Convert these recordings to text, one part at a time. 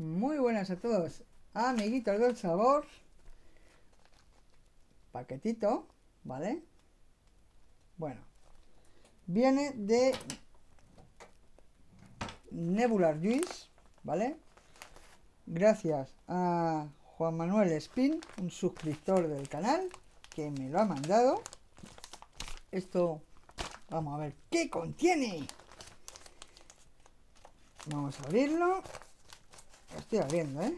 Muy buenas a todos, amiguitos del sabor. Paquetito, ¿vale? Bueno, viene de Nebular Juice, ¿vale? Gracias a Juan Manuel Spin, un suscriptor del canal, que me lo ha mandado. Esto, vamos a ver, ¿qué contiene? Vamos a abrirlo. Lo estoy abriendo, ¿eh?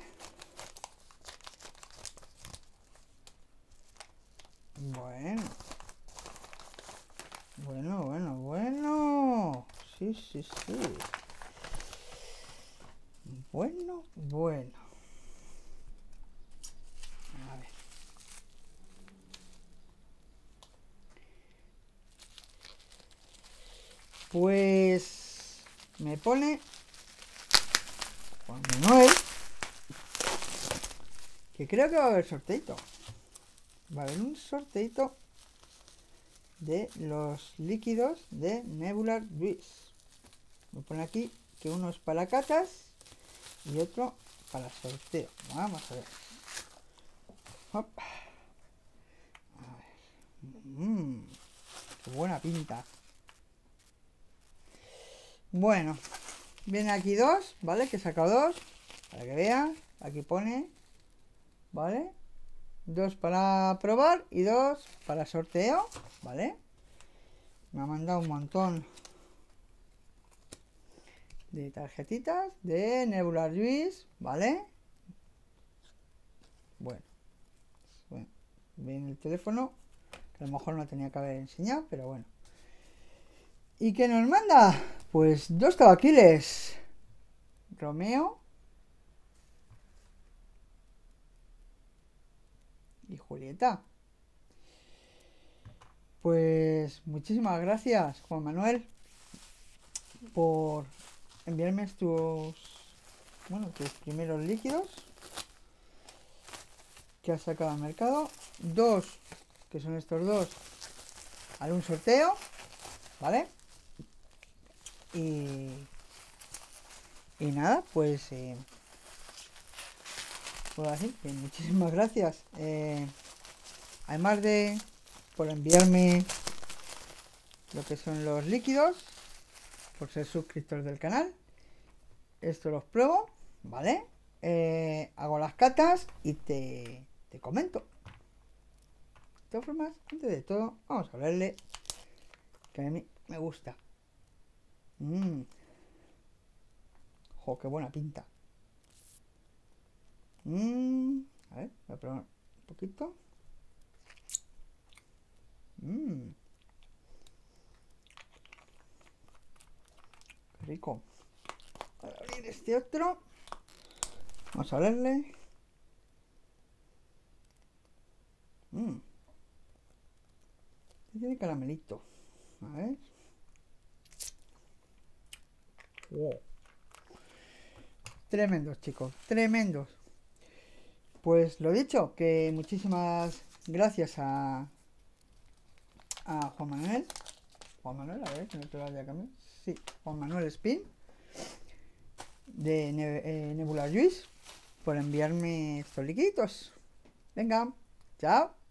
Bueno. Bueno, bueno, bueno. Sí, sí, sí. Bueno, bueno. Pues me pone Juan Manuel creo que va a haber sorteito. Va a haber un sorteito de los líquidos de Nebular Juice. Me pone aquí que uno es para catas y otro para sorteo. Vamos a ver. A. Mm, qué buena pinta. Bueno, viene aquí dos, ¿vale? Que he sacado dos, para que vean. Aquí pone, ¿vale? Dos para probar y dos para sorteo, ¿vale? Me ha mandado un montón de tarjetitas de Nebular Juice, ¿vale? Bueno, bueno, viene el teléfono, que a lo mejor no tenía que haber enseñado, pero bueno. ¿Y qué nos manda? Pues dos tabaquiles. Romeo. Y Pues muchísimas gracias, Juan Manuel, por enviarme estos, bueno, tus primeros líquidos que has sacado al mercado. Dos, que son estos dos, haré un sorteo, ¿vale? Y, y nada, pues, eh, que muchísimas gracias. Eh, además de por enviarme lo que son los líquidos, por ser suscriptor del canal. Esto los pruebo, ¿vale? Eh, hago las catas y te, te comento. De todas formas, antes de todo, vamos a verle que a mí me gusta. Mmm. Jo, qué buena pinta. Mmm. A ver, voy a probar un poquito. Mmm. Rico. Voy a abrir este otro. Vamos a verle. Mmm. Tiene caramelito. A ver. Wow. Tremendos, chicos. Tremendos. Pues lo dicho, que muchísimas gracias a, a Juan Manuel. Juan Manuel, a ver, que no te lo había cambiado. Sí, Juan Manuel Spin de ne eh, Nebular Juice por enviarme estos liquiditos. Venga, chao.